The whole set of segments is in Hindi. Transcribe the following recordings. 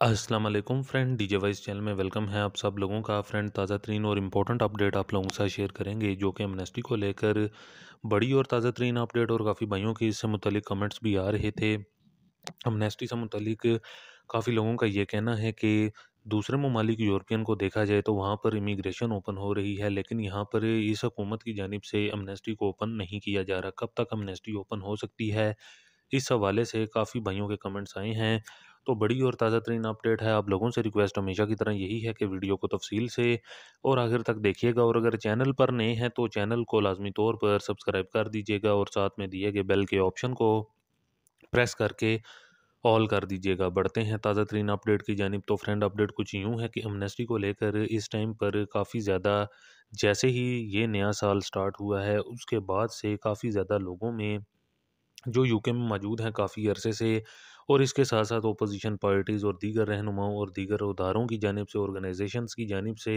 वालेकुम फ्रेंड, डीजे वाइस चैनल में वेलकम है आप सब लोगों का। फ्रेंड, ताज़ा तरीन और इम्पोर्टेंट अपडेट आप लोगों के साथ शेयर करेंगे, जो कि एमनेस्टी को लेकर बड़ी और ताज़ा तरीन अपडेट और काफ़ी भाइयों के इससे मुतलिक कमेंट्स भी आ रहे थे। एमनेस्टी से मुतलिक काफ़ी लोगों का ये कहना है कि दूसरे ममालिक यूरोपियन को देखा जाए तो वहाँ पर इमिग्रेशन ओपन हो रही है, लेकिन यहाँ पर इस हुकूमत की जानब से एमनेस्टी को ओपन नहीं किया जा रहा। कब तक एमनेस्टी ओपन हो सकती है? इस हवाले से काफ़ी भाइयों के कमेंट्स आए हैं। तो बड़ी और ताज़ा तरीन अपडेट है। आप लोगों से रिक्वेस्ट हमेशा की तरह यही है कि वीडियो को तफसील से और आखिर तक देखिएगा और अगर चैनल पर नए हैं तो चैनल को लाजमी तौर पर सब्सक्राइब कर दीजिएगा और साथ में दिए गए बेल के ऑप्शन को प्रेस करके ऑल कर दीजिएगा। बढ़ते हैं ताज़ा तरीन अपडेट की जानब। तो फ्रेंड, अपडेट कुछ यूँ है कि एमनेस्टी को लेकर इस टाइम पर काफ़ी ज़्यादा जैसे ही ये नया साल स्टार्ट हुआ है, उसके बाद से काफ़ी ज़्यादा लोगों में जो यूके में मौजूद हैं, काफ़ी अरसे से और इसके साथ साथ अपोजिशन पार्टीज़ और दीगर रहनुमाओं और दीगर उदारों की जानब से ऑर्गेनाइजेशंस की जानब से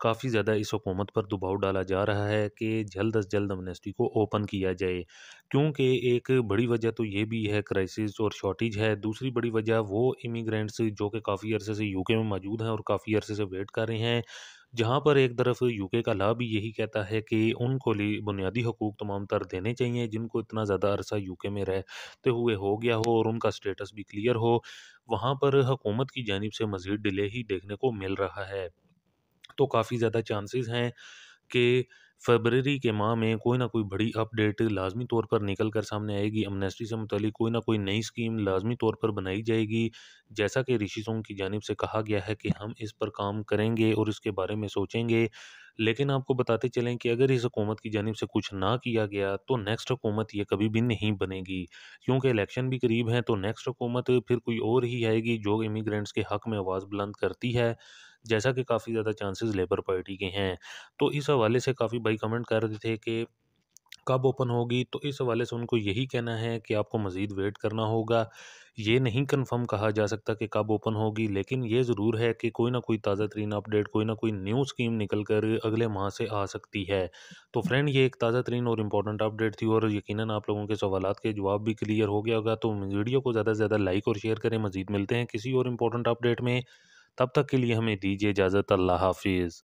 काफ़ी ज़्यादा इस हुकूमत पर दबाव डाला जा रहा है कि जल्द अज जल्द अमनेस्टी को ओपन किया जाए। क्योंकि एक बड़ी वजह तो ये भी है क्राइसिस और शॉर्टेज है। दूसरी बड़ी वजह वो इमिग्रेंट्स जो कि काफ़ी अरसे से यूके में मौजूद हैं और काफ़ी अरसे से वेट कर रहे हैं, जहाँ पर एक तरफ़ यूके का ला भी यही कहता है कि उनको लिए बुनियादी हकूक़ तमाम तर देने चाहिए, जिनको इतना ज़्यादा अरसा यूके में रहते हुए हो गया हो और उनका स्टेटस भी क्लियर हो, वहाँ पर हुकूमत की जानब से मज़ीद डिले ही देखने को मिल रहा है। तो काफ़ी ज़्यादा चांसेस हैं कि फरवरी के माह में कोई ना कोई बड़ी अपडेट लाजमी तौर पर निकल कर सामने आएगी। अमनेस्टी से मुतलिक कोई ना कोई नई स्कीम लाजमी तौर पर बनाई जाएगी। जैसा कि ऋषि सोंग की जानब से कहा गया है कि हम इस पर काम करेंगे और इसके बारे में सोचेंगे। लेकिन आपको बताते चलें कि अगर इस हुकूमत की जानब से कुछ ना किया गया तो नेक्स्ट हुकूमत ये कभी भी नहीं बनेगी। क्योंकि इलेक्शन भी करीब हैं तो नेक्स्ट हुकूमत फिर कोई और ही आएगी जो इमिग्रेंट्स के हक़ में आवाज़ बुलंद करती है। जैसा कि काफ़ी ज़्यादा चांसेस लेबर पार्टी के हैं। तो इस हवाले से काफ़ी भाई कमेंट कर रहे थे कि, कब ओपन होगी? तो इस हवाले से उनको यही कहना है कि आपको मज़ीद वेट करना होगा। ये नहीं कंफर्म कहा जा सकता कि कब ओपन होगी, लेकिन ये ज़रूर है कि कोई ना कोई ताज़ा तरीन अपडेट, कोई ना कोई न्यू स्कीम निकल कर अगले माह से आ सकती है। तो फ्रेंड, ये एक ताज़ा तरीन और इंपॉर्टेंट अपडेट थी और यकीनन आप लोगों के सवाल के जवाब भी क्लियर हो गया होगा। तो वीडियो को ज़्यादा से ज़्यादा लाइक और शेयर करें। मज़ीद मिलते हैं किसी और इम्पोर्टेंट अपडेट में। तब तक के लिए हमें दीजिए इजाज़त अल्लाह हाफिज़।